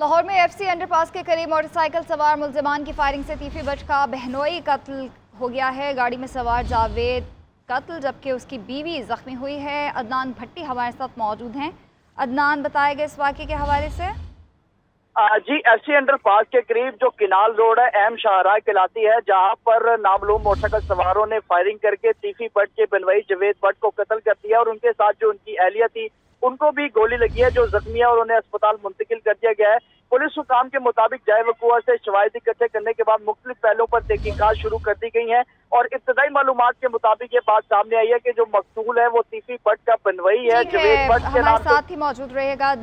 लाहौर में F FC underpass के करीब मोटरसाइकिल सवार मुलजमान की फायरिंग से तीफी बच का बहनोई कत्ल हो गया है। गाड़ी में सवार जावेद कत्ल, जबकि उसकी बीवी जख्मी हुई है। अदनान भट्टी हमारे साथ मौजूद हैं। अदनान, बताए गए इस वाक़े के हवाले से? जी एफ़ सी अंडर पास के करीब जो किनाल रोड है, एम शाहरा कहलाती है, जहाँ पर नामलूम मोटरसाइकिल सवारों ने फायरिंग करके तीफी भट्ट के बनवई। जवेद भट्ट को कत्ल कर दिया और उनके साथ जो उनकी एहलिया थी उनको भी गोली लगी है जो जख्मी है और उन्हें अस्पताल मुंतकिल कर दिया गया है। पुलिस हुकाम के मुताबिक जाय वकुआ से शवायद इकट्ठे करने के बाद मुख्तलिफ़ पहलों पर तहकीकत शुरू कर दी गई है और इब्तदाई मालूम के मुताबिक ये बात सामने आई है की जो मकतूल है वो तीफी पट का बनवई है जवेद भट्ट के नाम साथ ही मौजूद रहेगा